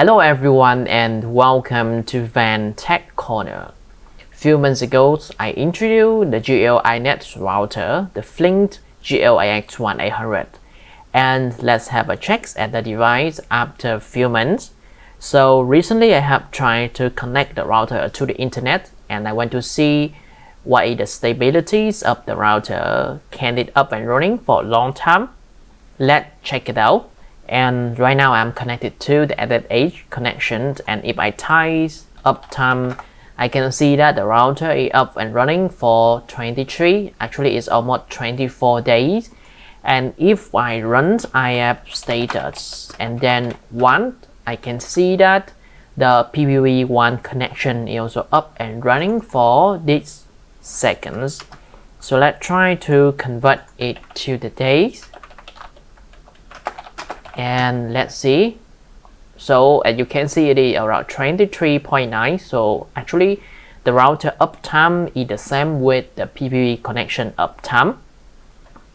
Hello everyone and welcome to Van Tech Corner. Few months ago, I introduced the GL-iNet router, the Flint GL-AX1800. And let's have a check at the device after a few months. So recently I have tried to connect the router to the internet and I want to see what is the stabilities of the router. Can it up and running for a long time? Let's check it out and right now I'm connected to the added edge connection and if I tie uptime I can see that the router is up and running for 23 actually it's almost 24 days. And if I run IAP status. And then one I can see that the PPV1 connection is also up and running for this seconds. So let's try to convert it to the days and let's see. So as you can see it is around 23.9 so actually the router uptime is the same with the PPV connection uptime.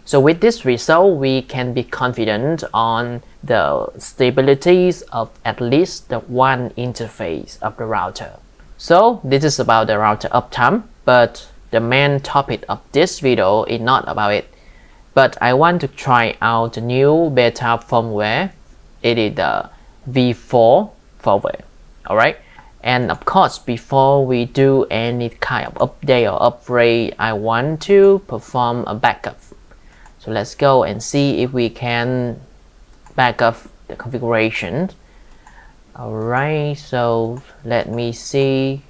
So with this result we can be confident on the stabilities of at least the WAN interface of the router. So this is about the router uptime but the main topic of this video is not about it but I want to try out the new beta firmware. It is the V4 firmware. Alright. And of course, before we do any kind of update or upgrade, I want to perform a backup. So let's go and see if we can backup the configuration. Alright, so let me see.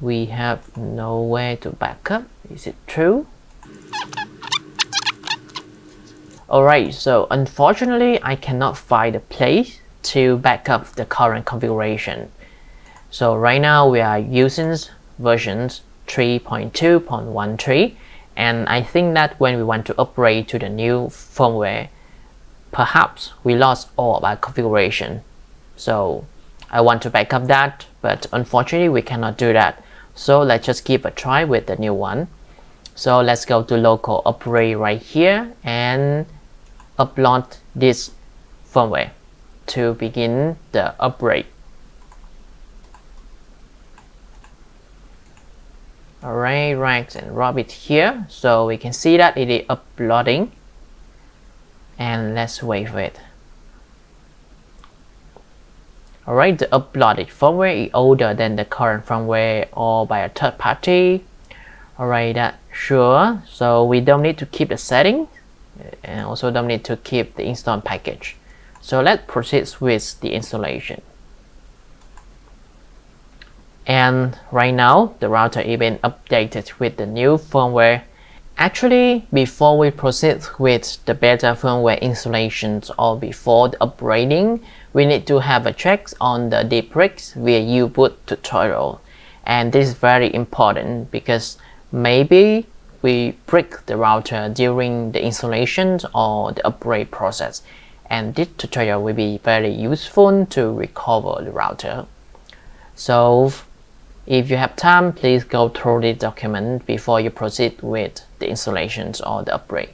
We have nowhere to backup. Is it true? Alright, so unfortunately I cannot find a place to back up the current configuration. So right now we are using versions 3.2.13 and I think that when we want to upgrade to the new firmware, perhaps we lost all of our configuration. So I want to back up that, but unfortunately we cannot do that. So let's just give a try with the new one. So let's go to local upgrade right here and upload this firmware to begin the upgrade. Alright, right and drop it here so we can see that it is uploading and let's wait for it. Alright, the uploaded firmware is older than the current firmware or by a third party. Alright, that sure. So we don't need to keep the setting and also don't need to keep the install package. So let's proceed with the installation. And right now, the router been updated with the new firmware. Actually, before we proceed with the beta firmware installations or before the upgrading, we need to have a check on the debrick via U-boot tutorial. And this is very important because maybe we break the router during the installation or the upgrade process and this tutorial will be very useful to recover the router. So if you have time, please go through the document before you proceed with the installations or the upgrade.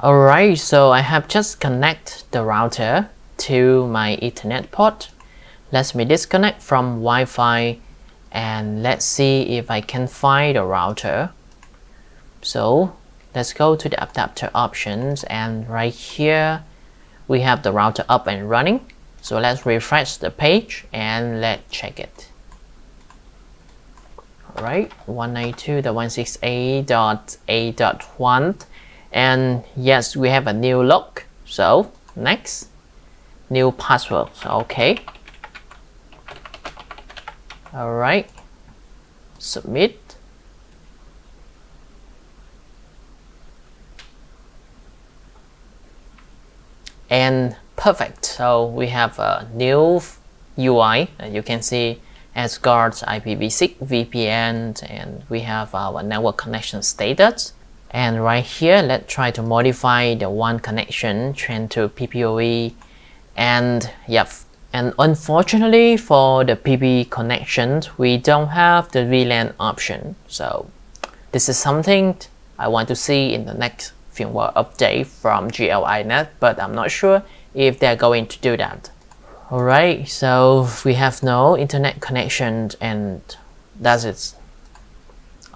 Alright, so I have just connect the router to my Ethernet port. Let me disconnect from Wi-Fi and let's see if I can find the router. So let's go to the adapter options and right here we have the router up and running. So let's refresh the page and let's check it. Alright, 192.168.8.1 and yes we have a new look so next. New password. Okay. All right. Submit. And perfect. So we have a new UI and you can see AdGuard IPv6 VPN and we have our network connection status and right here let's try to modify the WAN connection trend to PPPoE and yep And unfortunately for the PPPoE connections, we don't have the VLAN option. So this is something I want to see in the next firmware update from GL-iNet, but I'm not sure if they're going to do that. Alright, so we have no internet connection and that's it.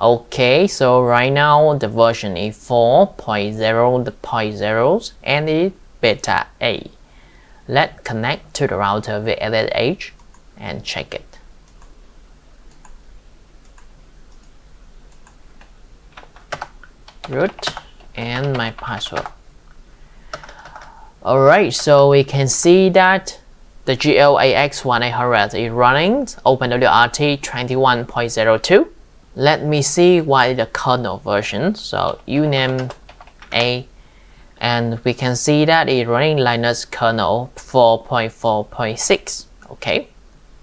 Okay, so right now the version is 4.0 the point zeros and it's beta A. Let's connect to the router with SSH and check it. Root and my password. Alright, so we can see that the GL-AX1800 is running OpenWRT 21.02. Let me see what is the kernel version. So uname A and we can see that it's running Linux kernel 4.4.6. Okay,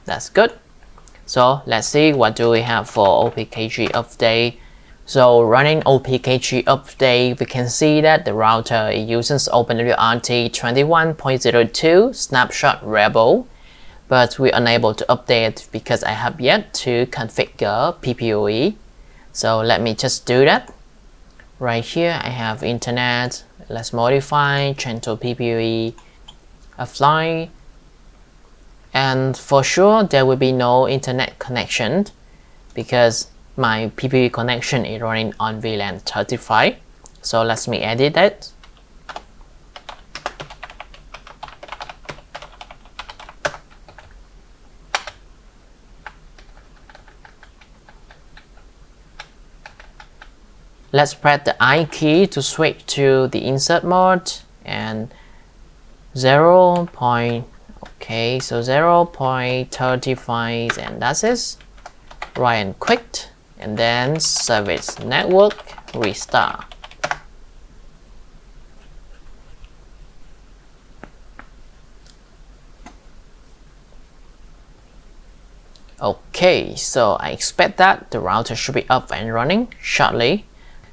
that's good. So let's see what do we have for OPKG update so running OPKG update, we can see that the router uses OpenWRT 21.02 snapshot repo, but we're unable to update because I have yet to configure PPPoE. So let me just do that. Right here, I have internet. Let's modify, change to PPPoE, apply. And for sure, there will be no internet connection because my PPPoE connection is running on VLAN 35 so let me edit it Let's press the I key to switch to the insert mode and 0. Point, okay, so 0 0.35 and that's it. Right and quit and then service network restart. Okay, so I expect that the router should be up and running shortly.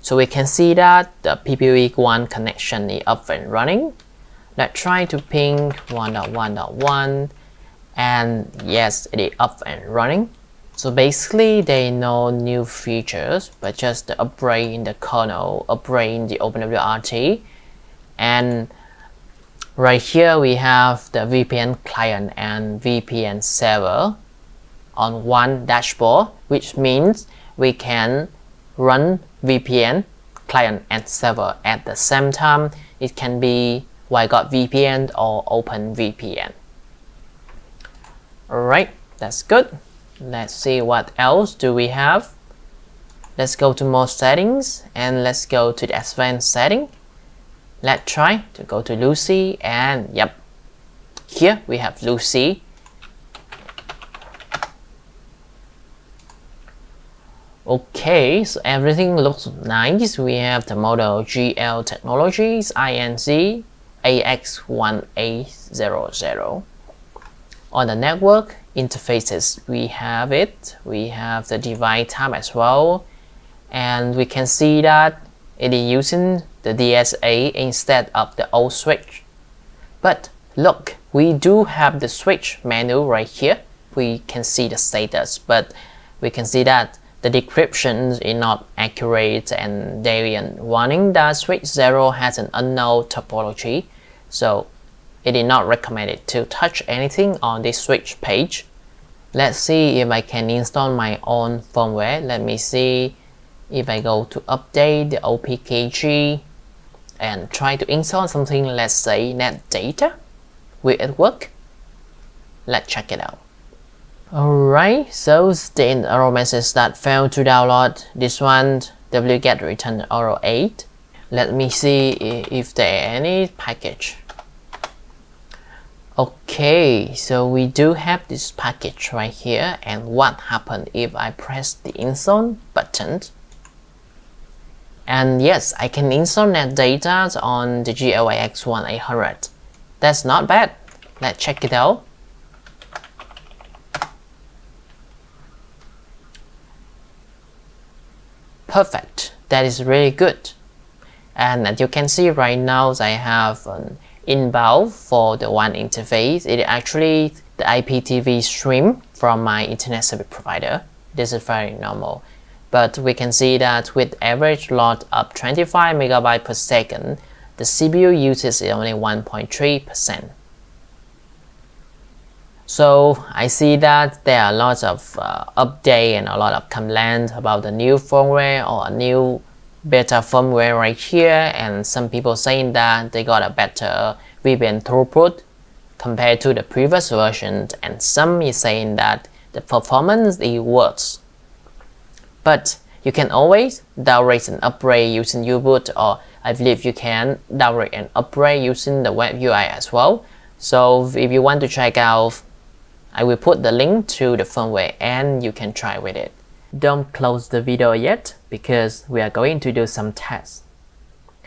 So we can see that the PPE1 connection is up and running. Let's try to ping 1.1.1 and yes, it is up and running. So basically, they know new features, but just the upgrade in the kernel, upgrade in the OpenWRT. And right here, we have the VPN client and VPN server on one dashboard, which means we can run VPN client and server at the same time. It can be WireGuard VPN or OpenVPN. Alright, that's good. Let's see what else do we have. Let's go to more settings and let's go to the advanced setting. Let's try to go to LuCI and yep, here we have LuCI. Okay, so everything looks nice. We have the model GL Technologies INC AX1800. On the network, interfaces we have it we have the device tab as well and we can see that it is using the DSA instead of the old switch but look we do have the switch menu right here we can see the status but we can see that the decryption is not accurate and Debian warning that switch 0 has an unknown topology so it is not recommended to touch anything on this switch page. Let's see if I can install my own firmware. Let me see if I go to update the OPKG and try to install something, let's say NetData. Will it work? Let's check it out. Alright, so the error message that failed to download this one, wget return error 8. Let me see if there are any package. Okay, so we do have this package right here and what happened if I press the install button and yes, I can install NetData on the GL-AX1800. That's not bad. Let's check it out. Perfect. That is really good. And as you can see right now, I have an inbound for the WAN interface, it actually the IPTV stream from my internet service provider. This is very normal. But we can see that with average load of 25 megabyte per second, the CPU usage is only 1.3%. So I see that there are lots of uh, update and a lot of complaints about the new firmware or a new beta firmware right here and some people saying that they got a better VPN throughput compared to the previous version and some is saying that the performance is worse. But you can always downgrade and upgrade using U-Boot or I believe you can downgrade and upgrade using the web UI as well. So if you want to check out, I will put the link to the firmware and you can try with it. Don't close the video yet because we are going to do some tests.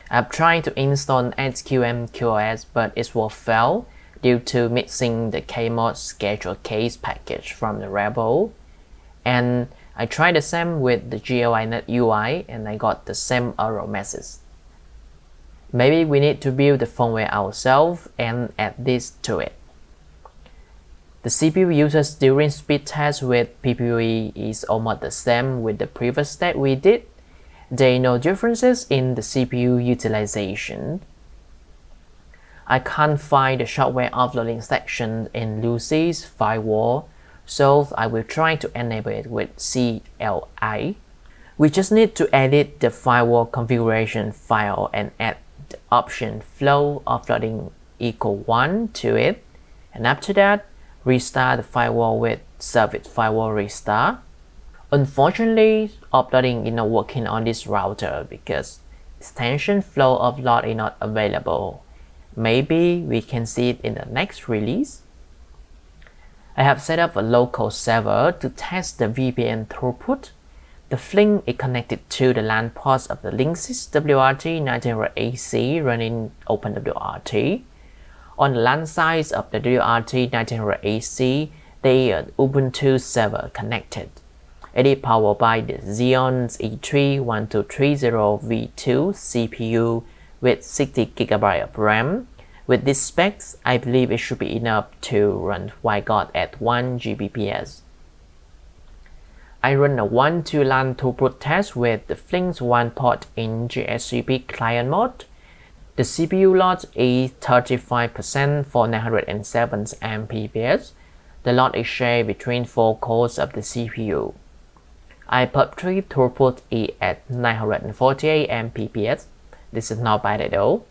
I've tried to install SQM QoS but it will fail due to missing the kmod-sched-cake package from the repo. And I tried the same with the GL-iNet UI and I got the same error message. Maybe we need to build the firmware ourselves and add this to it. The CPU usage during speed test with PPPoE is almost the same with the previous step we did. There are no differences in the CPU utilization. I can't find the software offloading section in LuCI's firewall, so I will try to enable it with CLI. We just need to edit the firewall configuration file and add the option flow offloading equal 1 to it. And after that, restart the firewall with service firewall restart. Unfortunately, offloading is not working on this router because extension flow offload is not available. Maybe we can see it in the next release. I have set up a local server to test the VPN throughput. The Flint is connected to the LAN ports of the Linksys WRT 1900AC running OpenWRT. On the LAN side of the WRT 1900AC, they are Ubuntu server connected. It is powered by the Xeon E3-1230V2 CPU with 60GB of RAM. With these specs, I believe it should be enough to run WireGuard at 1 Gbps. I run a 1-2 LAN throughput test with the Flint's WAN port in DHCP client mode. The CPU load is 35% for 907 Mbps. The load is shared between 4 cores of the CPU. iperf3 throughput is at 948 Mbps. This is not bad at all.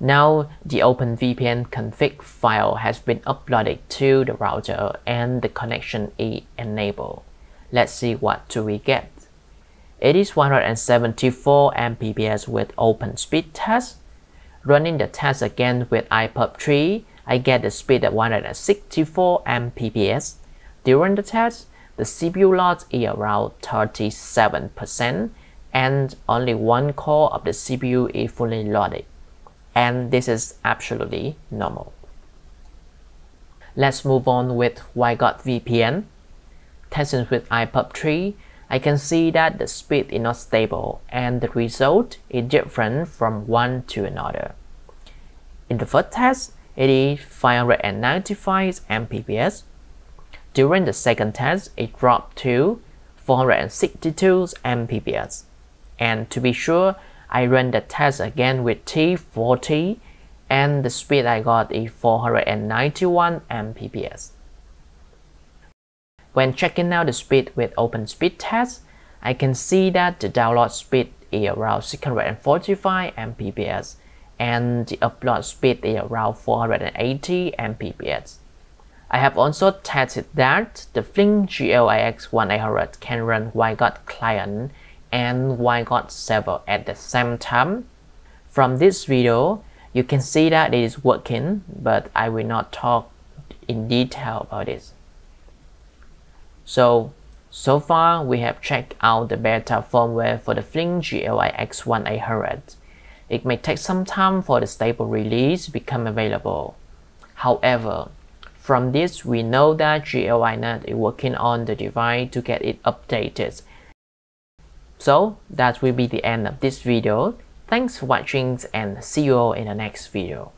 Now the OpenVPN config file has been uploaded to the router and the connection is enabled. Let's see what do we get. It is 174 Mbps with OpenSpeedTest. Running the test again with iperf3, I get the speed at 164 Mbps. During the test, the CPU load is around 37% and only one core of the CPU is fully loaded. And this is absolutely normal. Let's move on with WireGuard VPN. Testing with iperf3, I can see that the speed is not stable and the result is different from one to another. In the first test, it is 595 Mbps during the second test, it dropped to 462 Mbps. And to be sure, I ran the test again with T40 and the speed I got is 491 Mbps. When checking out the speed with OpenSpeedTest, I can see that the download speed is around 645 Mbps and the upload speed is around 480 Mbps. I have also tested that the Flint GL-AX 1800 can run WireGuard client and WireGuard server at the same time. From this video, you can see that it is working, but I will not talk in detail about it. So, so far we have checked out the beta firmware for the Flint GL-AX 1800. It may take some time for the stable release to become available. However, from this, we know that GL-iNet is working on the device to get it updated. So that will be the end of this video. Thanks for watching and see you all in the next video.